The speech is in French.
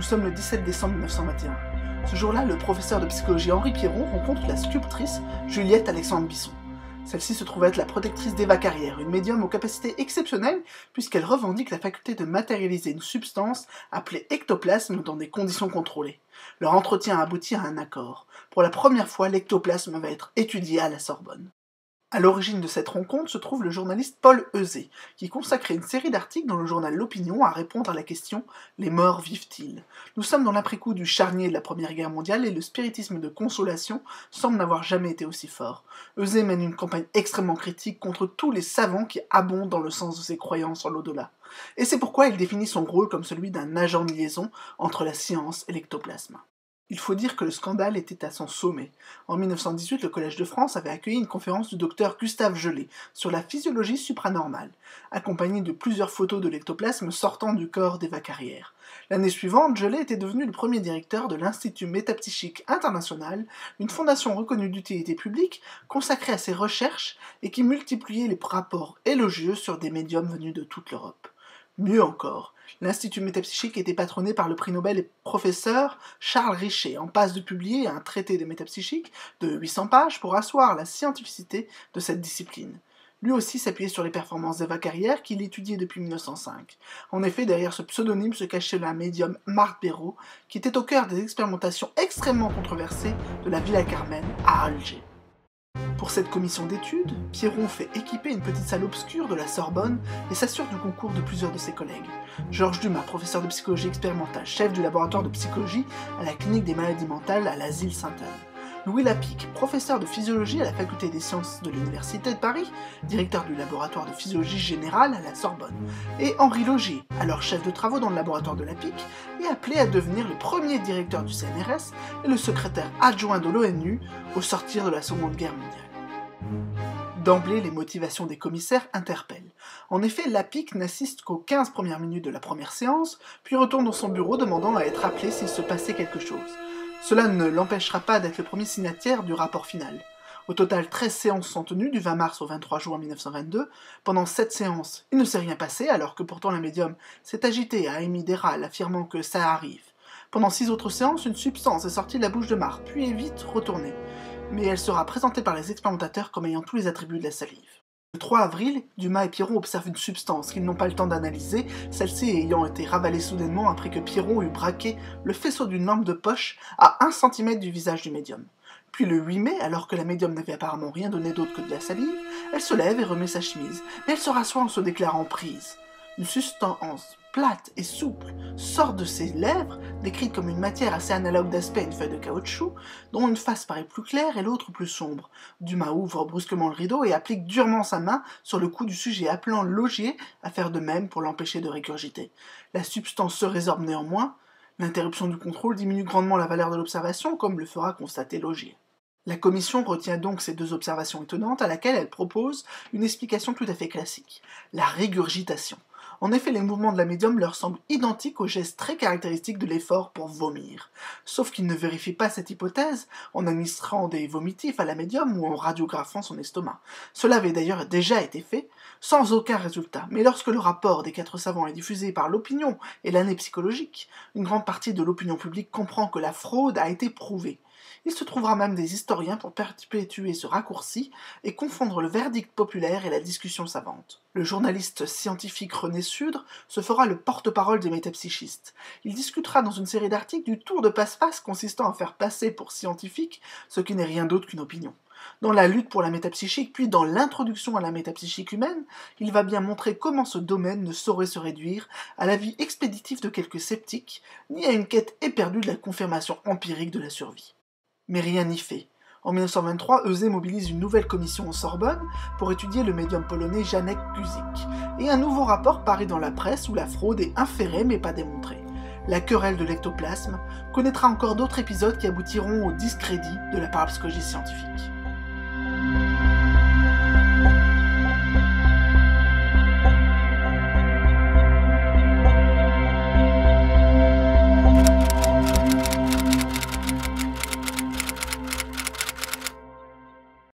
sommes le 17 décembre 1921. Ce jour-là, le professeur de psychologie Henri Pierron rencontre la sculptrice Juliette Alexandre Bisson. Celle-ci se trouve être la protectrice d'Eva Carrière, une médium aux capacités exceptionnelles puisqu'elle revendique la faculté de matérialiser une substance appelée ectoplasme dans des conditions contrôlées. Leur entretien aboutit à un accord. Pour la première fois, l'ectoplasme va être étudié à la Sorbonne. À l'origine de cette rencontre se trouve le journaliste Paul Eusé, qui consacrait une série d'articles dans le journal L'Opinion à répondre à la question Les morts vivent-ils? Nous sommes dans l'après-coup du charnier de la Première Guerre mondiale et le spiritisme de consolation semble n'avoir jamais été aussi fort. Eusé mène une campagne extrêmement critique contre tous les savants qui abondent dans le sens de ses croyances en l'au-delà. Et c'est pourquoi il définit son rôle comme celui d'un agent de liaison entre la science et l'ectoplasme. Il faut dire que le scandale était à son sommet. En 1918, le Collège de France avait accueilli une conférence du docteur Gustave Gelé sur la physiologie supranormale, accompagnée de plusieurs photos de l'ectoplasme sortant du corps d'Eva Carrière. L'année suivante, Gelé était devenu le premier directeur de l'Institut métapsychique international, une fondation reconnue d'utilité publique consacrée à ses recherches et qui multipliait les rapports élogieux sur des médiums venus de toute l'Europe. Mieux encore, l'Institut métapsychique était patronné par le prix Nobel et professeur Charles Richer, en passe de publier un traité de métapsychique de 800 pages pour asseoir la scientificité de cette discipline. Lui aussi s'appuyait sur les performances d'Eva Carrière qu'il étudiait depuis 1905. En effet, derrière ce pseudonyme se cachait la médium Marthe Béraud, qui était au cœur des expérimentations extrêmement controversées de la Villa Carmen à Alger. Pour cette commission d'études, Pierron fait équiper une petite salle obscure de la Sorbonne et s'assure du concours de plusieurs de ses collègues. Georges Dumas, professeur de psychologie expérimentale, chef du laboratoire de psychologie à la clinique des maladies mentales à l'asile Sainte-Anne. Louis Lapic, professeur de physiologie à la faculté des sciences de l'Université de Paris, directeur du laboratoire de physiologie générale à la Sorbonne, et Henri Logier, alors chef de travaux dans le laboratoire de Lapic, et appelé à devenir le premier directeur du CNRS et le secrétaire adjoint de l'ONU au sortir de la Seconde Guerre mondiale. D'emblée, les motivations des commissaires interpellent. En effet, Lapic n'assiste qu'aux 15 premières minutes de la première séance, puis retourne dans son bureau demandant à être appelé s'il se passait quelque chose. Cela ne l'empêchera pas d'être le premier signataire du rapport final. Au total, 13 séances sont tenues du 20 mars au 23 juin 1922. Pendant 7 séances, il ne s'est rien passé, alors que pourtant la médium s'est agitée à émis des râles affirmant que ça arrive. Pendant 6 autres séances, une substance est sortie de la bouche de Marthe, puis est vite retournée mais elle sera présentée par les expérimentateurs comme ayant tous les attributs de la salive. Le 3 avril, Dumas et Piron observent une substance qu'ils n'ont pas le temps d'analyser, celle-ci ayant été ravalée soudainement après que Piron eut braqué le faisceau d'une lampe de poche à 1 cm du visage du médium. Puis le 8 mai, alors que la médium n'avait apparemment rien donné d'autre que de la salive, elle se lève et remet sa chemise, mais elle se rassoit en se déclarant prise. Une substance plate et souple sort de ses lèvres, décrite comme une matière assez analogue d'aspect à une feuille de caoutchouc, dont une face paraît plus claire et l'autre plus sombre. Dumas ouvre brusquement le rideau et applique durement sa main sur le cou du sujet, appelant Logier à faire de même pour l'empêcher de régurgiter. La substance se résorbe néanmoins. L'interruption du contrôle diminue grandement la valeur de l'observation, comme le fera constater Logier. La commission retient donc ces deux observations étonnantes à laquelle elle propose une explication tout à fait classique, la régurgitation. En effet, les mouvements de la médium leur semblent identiques aux gestes très caractéristiques de l'effort pour vomir. Sauf qu'ils ne vérifient pas cette hypothèse en administrant des vomitifs à la médium ou en radiographant son estomac. Cela avait d'ailleurs déjà été fait, sans aucun résultat. Mais lorsque le rapport des quatre savants est diffusé par l'opinion et l'année psychologique, une grande partie de l'opinion publique comprend que la fraude a été prouvée. Il se trouvera même des historiens pour perpétuer ce raccourci et confondre le verdict populaire et la discussion savante. Le journaliste scientifique René Sudre se fera le porte-parole des métapsychistes. Il discutera dans une série d'articles du tour de passe-passe consistant à faire passer pour scientifique ce qui n'est rien d'autre qu'une opinion. Dans la lutte pour la métapsychique, puis dans l'introduction à la métapsychique humaine, il va bien montrer comment ce domaine ne saurait se réduire à la vie expéditive de quelques sceptiques, ni à une quête éperdue de la confirmation empirique de la survie. Mais rien n'y fait. En 1923, Eusé mobilise une nouvelle commission en Sorbonne pour étudier le médium polonais Janek Guzik, et un nouveau rapport paraît dans la presse où la fraude est inférée mais pas démontrée. La querelle de l'ectoplasme connaîtra encore d'autres épisodes qui aboutiront au discrédit de la parapsychologie scientifique.